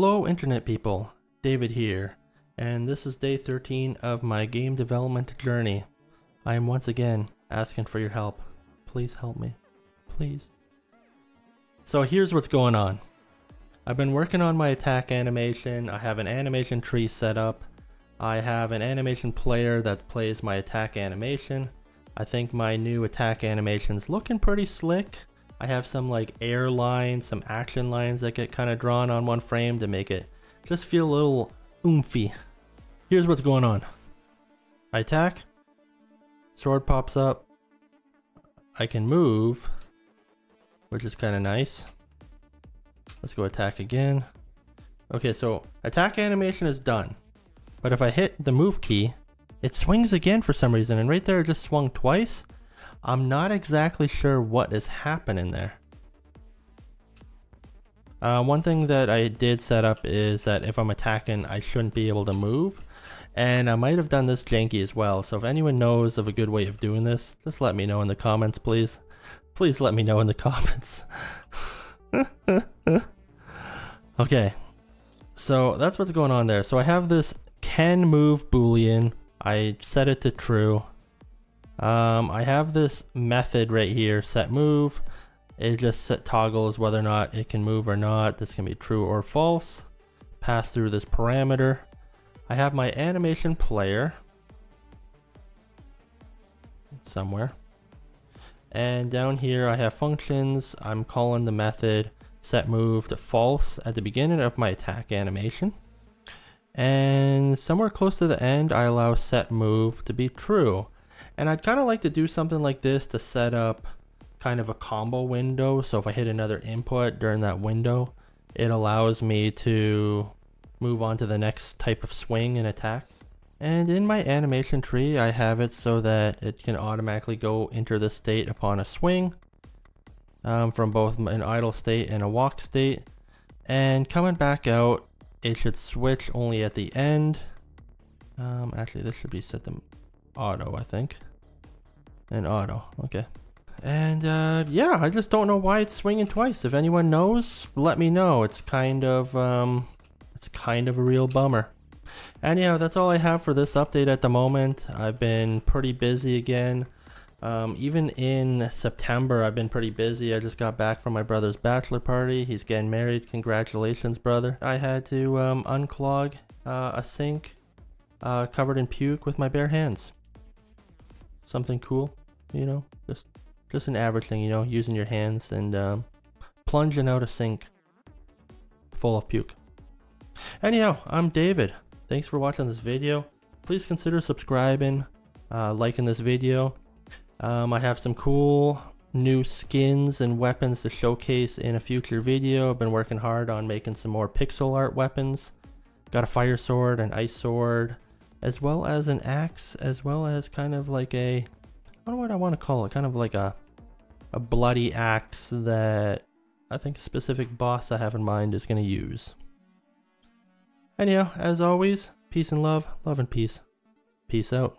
Hello internet people, David here, and this is day 13 of my game development journey. I am once again asking for your help. Please help me. Please. So here's what's going on. I've been working on my attack animation, I have an animation tree set up, I have an animation player that plays my attack animation. I think my new attack animation is looking pretty slick. I have some like air lines, some action lines that get kind of drawn on one frame to make it just feel a little oomphy. Here's what's going on. I attack, sword pops up, I can move, which is kind of nice. Let's go attack again. Okay, so attack animation is done. But if I hit the move key, it swings again for some reason. And right there, it just swung twice. I'm not exactly sure what is happening there. Uh, one thing that I did set up is that if I'm attacking, I shouldn't be able to move. And I might have done this janky as well. So if anyone knows of a good way of doing this, just let me know in the comments, please. Please let me know in the comments. okay. So that's what's going on there. So I have this can move boolean. I set it to true. Um, I have this method right here, set move. It just set toggles whether or not it can move or not. This can be true or false. Pass through this parameter. I have my animation player somewhere. And down here I have functions. I'm calling the method set move to false at the beginning of my attack animation. And somewhere close to the end, I allow set move to be true. And I'd kind of like to do something like this to set up kind of a combo window. So if I hit another input during that window, it allows me to move on to the next type of swing and attack. And in my animation tree, I have it so that it can automatically go into the state upon a swing um, from both an idle state and a walk state. And coming back out, it should switch only at the end. Um, actually, this should be set to auto, I think. And auto, okay. And uh, yeah, I just don't know why it's swinging twice. If anyone knows, let me know. It's kind of, um, it's kind of a real bummer. Anyhow, that's all I have for this update at the moment. I've been pretty busy again. Um, even in September, I've been pretty busy. I just got back from my brother's bachelor party. He's getting married. Congratulations, brother. I had to um, unclog uh, a sink uh, covered in puke with my bare hands. Something cool, you know, just just an average thing, you know, using your hands and um, plunging out a sink full of puke. Anyhow, I'm David. Thanks for watching this video. Please consider subscribing, uh, liking this video. Um, I have some cool new skins and weapons to showcase in a future video. I've been working hard on making some more pixel art weapons. Got a fire sword, an ice sword, as well as an axe, as well as kind of like a, I don't know what I want to call it, kind of like a, a bloody axe that I think a specific boss I have in mind is going to use. Anyhow, as always, peace and love, love and peace. Peace out.